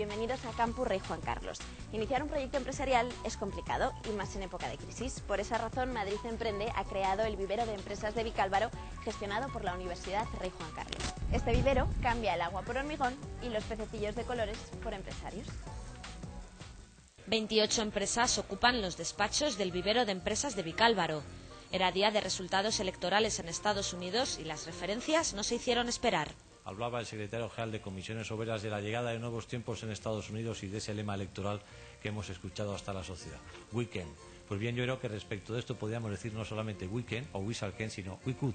Bienvenidos a Campus Rey Juan Carlos. Iniciar un proyecto empresarial es complicado y más en época de crisis. Por esa razón, Madrid Emprende ha creado el vivero de empresas de Vicálvaro, gestionado por la Universidad Rey Juan Carlos. Este vivero cambia el agua por hormigón y los pececillos de colores por empresarios. 28 empresas ocupan los despachos del vivero de empresas de Vicálvaro. Era día de resultados electorales en Estados Unidos y las referencias no se hicieron esperar. Hablaba el secretario general de Comisiones Obreras de la llegada de nuevos tiempos en Estados Unidos y de ese lema electoral que hemos escuchado hasta la sociedad. Weekend. Pues bien, yo creo que respecto de esto podríamos decir no solamente weekend o we shall can, sino we could.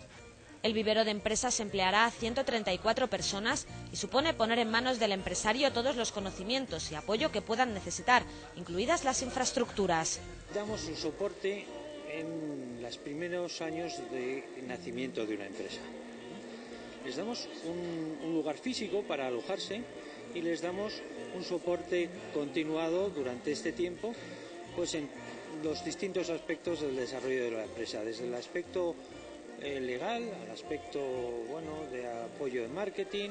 El vivero de empresas empleará a 134 personas y supone poner en manos del empresario todos los conocimientos y apoyo que puedan necesitar, incluidas las infraestructuras. Damos un soporte en los primeros años de nacimiento de una empresa. Les damos un, lugar físico para alojarse y les damos un soporte continuado durante este tiempo pues en los distintos aspectos del desarrollo de la empresa, desde el aspecto eh, legal al aspecto bueno de apoyo de marketing.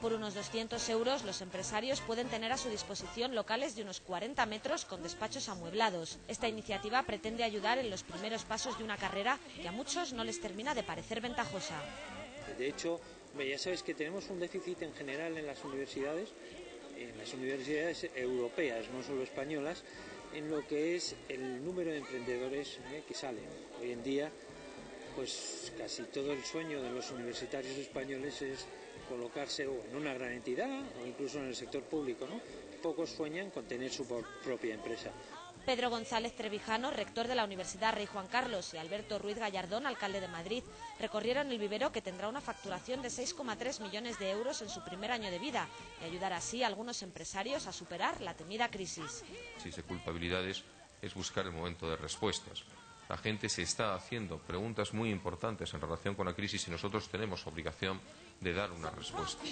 Por unos 200 euros, los empresarios pueden tener a su disposición locales de unos 40 metros con despachos amueblados. Esta iniciativa pretende ayudar en los primeros pasos de una carrera que a muchos no les termina de parecer ventajosa. De hecho, ya sabes que tenemos un déficit en general en las universidades, en las universidades europeas, no solo españolas, en lo que es el número de emprendedores eh, que salen. Hoy en día, pues casi todo el sueño de los universitarios españoles es colocarse en una gran entidad o incluso en el sector público, ¿no? Pocos sueñan con tener su propia empresa. Pedro González Trevijano, rector de la Universidad Rey Juan Carlos, y Alberto Ruiz Gallardón, alcalde de Madrid, recorrieron el vivero que tendrá una facturación de 6,3 millones de euros en su primer año de vida y ayudar así a algunos empresarios a superar la temida crisis. Si se culpabilidades es buscar el momento de respuestas. La gente se está haciendo preguntas muy importantes en relación con la crisis y nosotros tenemos obligación de dar una respuesta.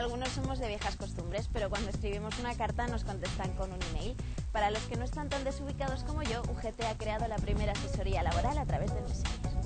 Algunos somos de viejas costumbres, pero cuando escribimos una carta nos contestan con un email. Para los que no están tan desubicados como yo, UGT ha creado la primera asesoría laboral a través de Messenger.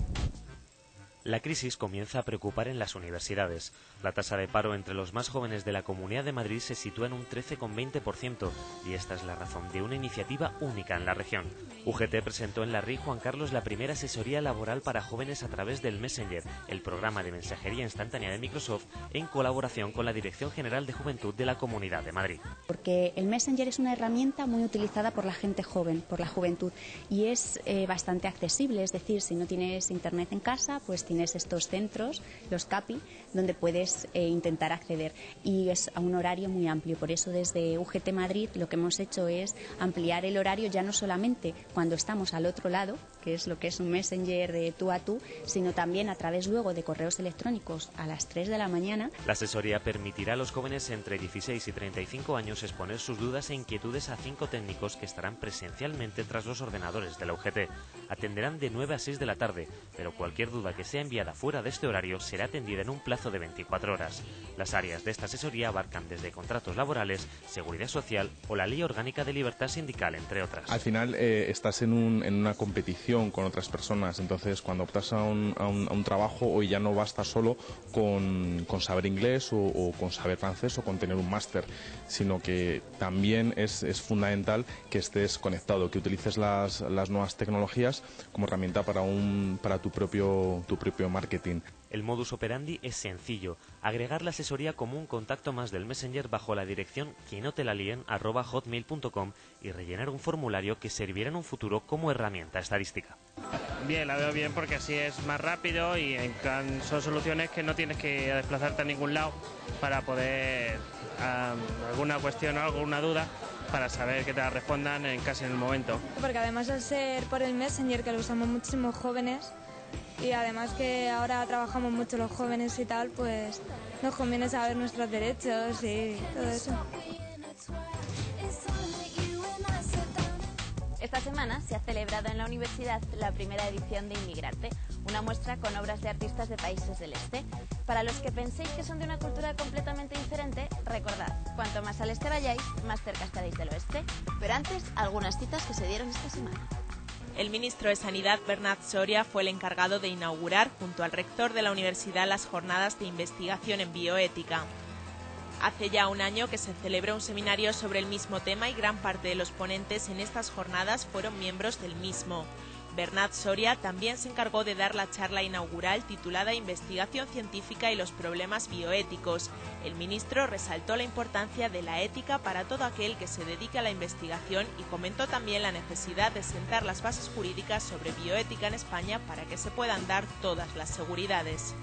La crisis comienza a preocupar en las universidades. La tasa de paro entre los más jóvenes de la Comunidad de Madrid se sitúa en un 13,20% y esta es la razón de una iniciativa única en la región. UGT presentó en la RI Juan Carlos la primera asesoría laboral para jóvenes a través del Messenger, el programa de mensajería instantánea de Microsoft, en colaboración con la Dirección General de Juventud de la Comunidad de Madrid. Porque el Messenger es una herramienta muy utilizada por la gente joven, por la juventud, y es eh, bastante accesible, es decir, si no tienes internet en casa, pues tienes tienes estos centros, los CAPI, donde puedes eh, intentar acceder. Y es a un horario muy amplio. Por eso desde UGT Madrid lo que hemos hecho es ampliar el horario ya no solamente cuando estamos al otro lado, que es lo que es un messenger de tú a tú, sino también a través luego de correos electrónicos a las 3 de la mañana. La asesoría permitirá a los jóvenes entre 16 y 35 años exponer sus dudas e inquietudes a cinco técnicos que estarán presencialmente tras los ordenadores de la UGT. Atenderán de 9 a 6 de la tarde, pero cualquier duda que sea enviada fuera de este horario será atendida en un plazo de 24 horas. Las áreas de esta asesoría abarcan desde contratos laborales, seguridad social o la ley orgánica de libertad sindical, entre otras. Al final eh, estás en, una competición con otras personas, entonces cuando optas a un, trabajo hoy ya no basta solo con, saber inglés o, con saber francés o con tener un máster, sino que también es, fundamental que estés conectado, que utilices las, las nuevas tecnologías como herramienta para, un, para tu propio, tu propio marketing. El modus operandi es sencillo, agregar la asesoría como un contacto más del Messenger bajo la dirección hotmail.com y rellenar un formulario que servirá en un futuro como herramienta estadística. Bien, la veo bien porque así es más rápido y son soluciones que no tienes que desplazarte a ningún lado para poder alguna cuestión o alguna duda para saber que te la respondan en casi en el momento. Porque además al ser por el Messenger que lo usamos muchísimos jóvenes, y además que ahora trabajamos mucho los jóvenes y tal, pues nos conviene saber nuestros derechos y todo eso. Esta semana se ha celebrado en la universidad la primera edición de Inmigrarte, una muestra con obras de artistas de países del este. Para los que penséis que son de una cultura completamente diferente, recordad, cuanto más al este vayáis, más cerca estaréis del oeste. Pero antes, algunas citas que se dieron esta semana. El ministro de Sanidad, Bernat Soria, fue el encargado de inaugurar, junto al rector de la universidad, las jornadas de investigación en bioética. Hace ya un año que se celebra un seminario sobre el mismo tema y gran parte de los ponentes en estas jornadas fueron miembros del mismo. Bernat Soria también se encargó de dar la charla inaugural titulada Investigación científica y los problemas bioéticos. El ministro resaltó la importancia de la ética para todo aquel que se dedique a la investigación y comentó también la necesidad de sentar las bases jurídicas sobre bioética en España para que se puedan dar todas las seguridades.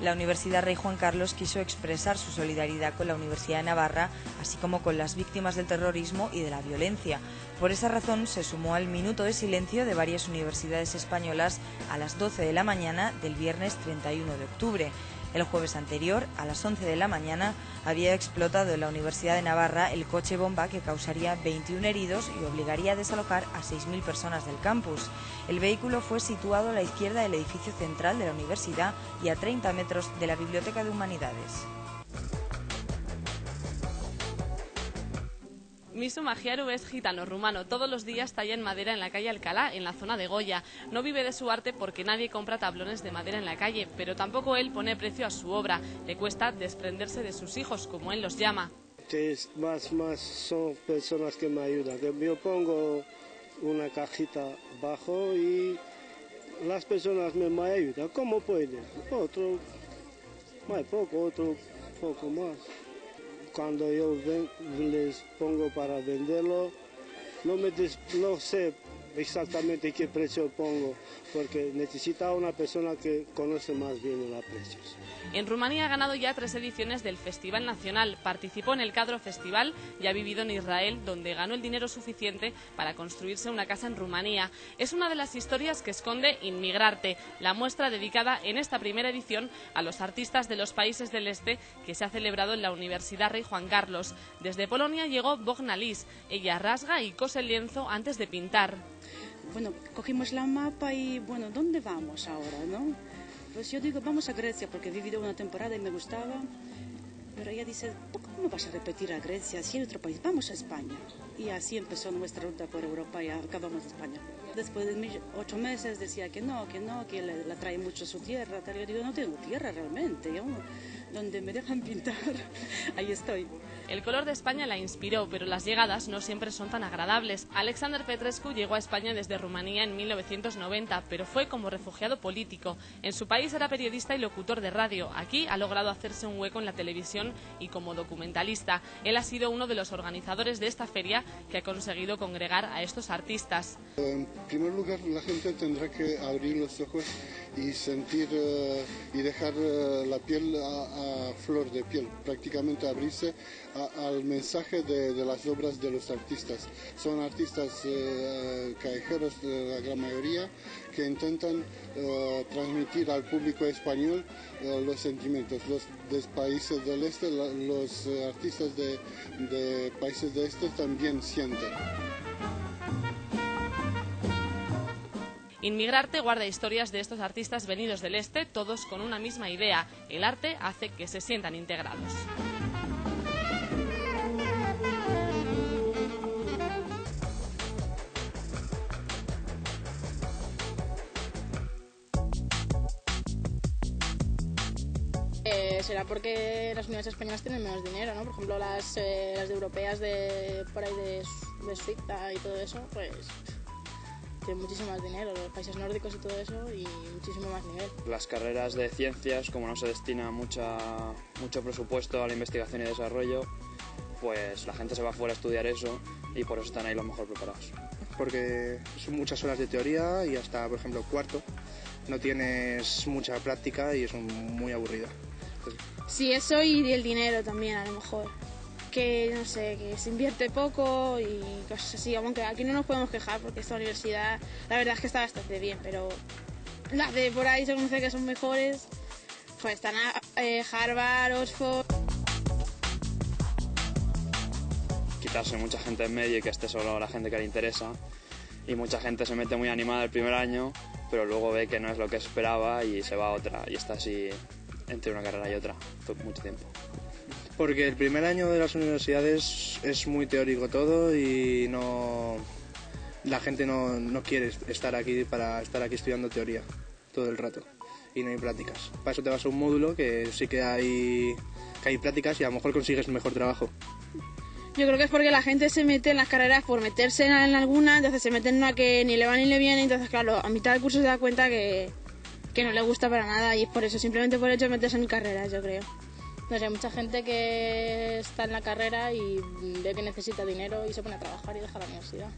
La Universidad Rey Juan Carlos quiso expresar su solidaridad con la Universidad de Navarra, así como con las víctimas del terrorismo y de la violencia. Por esa razón se sumó al minuto de silencio de varias universidades españolas a las 12 de la mañana del viernes 31 de octubre. El jueves anterior, a las 11 de la mañana, había explotado en la Universidad de Navarra el coche bomba que causaría 21 heridos y obligaría a desalojar a 6.000 personas del campus. El vehículo fue situado a la izquierda del edificio central de la universidad y a 30 metros de la Biblioteca de Humanidades. Misu Magiaru es gitano rumano. Todos los días talla en madera en la calle Alcalá, en la zona de Goya. No vive de su arte porque nadie compra tablones de madera en la calle, pero tampoco él pone precio a su obra. Le cuesta desprenderse de sus hijos, como él los llama. más, más son personas que me ayudan. Yo pongo una cajita bajo y las personas me, ayudan. ¿Cómo pueden? Otro, más poco, otro poco más cuando yo les pongo para venderlo, no, me no sé exactamente qué precio pongo, porque necesita una persona que conoce más bien los precios. En Rumanía ha ganado ya tres ediciones del Festival Nacional, participó en el Cadro Festival y ha vivido en Israel, donde ganó el dinero suficiente para construirse una casa en Rumanía. Es una de las historias que esconde Inmigrarte, la muestra dedicada en esta primera edición a los artistas de los países del Este que se ha celebrado en la Universidad Rey Juan Carlos. Desde Polonia llegó Bogna Lis. Ella rasga y cose el lienzo antes de pintar. Bueno, cogimos la mapa y, bueno, ¿dónde vamos ahora, no? Pues yo digo, vamos a Grecia porque he vivido una temporada y me gustaba. Pero ella dice, ¿cómo vas a repetir a Grecia si hay otro país? Vamos a España. Y así empezó nuestra ruta por Europa y acabamos en España. Después de ocho meses decía que no, que no, que le, la trae mucho su tierra. Tal. Yo digo, no tengo tierra realmente. Yo, donde me dejan pintar, ahí estoy. El color de España la inspiró, pero las llegadas no siempre son tan agradables. Alexander Petrescu llegó a España desde Rumanía en 1990, pero fue como refugiado político. En su país era periodista y locutor de radio. Aquí ha logrado hacerse un hueco en la televisión y como documentalista. Él ha sido uno de los organizadores de esta feria que ha conseguido congregar a estos artistas. En primer lugar, la gente tendrá que abrir los ojos y sentir eh, y dejar eh, la piel a, flor de piel, prácticamente abrirse al mensaje de, las obras de los artistas. Son artistas eh, callejeros, la gran mayoría, que intentan transmitir al público español los sentimientos. Los de países del este, los artistas de, de países del este también sienten. Inmigrarte guarda historias de estos artistas venidos del este, todos con una misma idea. El arte hace que se sientan integrados. Eh, será porque las unidades españolas tienen menos dinero, ¿no? Por ejemplo, las, eh, las europeas de por ahí de, de Suiza y todo eso, pues tienen muchísimo más dinero, los países nórdicos y todo eso, y muchísimo más nivel. Las carreras de ciencias, como no se destina mucha, mucho presupuesto a la investigación y desarrollo, pues la gente se va fuera a estudiar eso y por eso están ahí los mejor preparados. Porque son muchas horas de teoría y hasta, por ejemplo, cuarto, no tienes mucha práctica y es muy aburrido. Sí, eso y el dinero también, a lo mejor que no sé, que se invierte poco y cosas así, aunque aquí no nos podemos quejar porque esta universidad la verdad es que está bastante bien, pero las de por ahí se conoce que son mejores, pues están a, eh, Harvard, Oxford. Quitarse mucha gente en medio y que esté solo la gente que le interesa y mucha gente se mete muy animada el primer año, pero luego ve que no es lo que esperaba y se va a otra y está así entre una carrera y otra mucho tiempo. Porque el primer año de las universidades es muy teórico todo y no la gente no, no quiere estar aquí para estar aquí estudiando teoría todo el rato y no hay prácticas. Para eso te vas a un módulo que sí que hay, que hay prácticas y a lo mejor consigues mejor trabajo. Yo creo que es porque la gente se mete en las carreras por meterse en alguna, entonces se mete en una que ni le va ni le viene, entonces claro, a mitad del curso se da cuenta que, que no le gusta para nada y es por eso, simplemente por el hecho de meterse en carreras, yo creo. No sé, mucha gente que está en la carrera y ve que necesita dinero y se pone a trabajar y deja la universidad.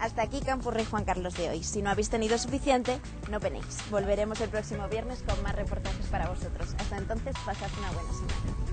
Hasta aquí Campus Rey Juan Carlos de hoy. Si no habéis tenido suficiente, no penéis. Volveremos el próximo viernes con más reportajes para vosotros. Hasta entonces, pasad una buena semana.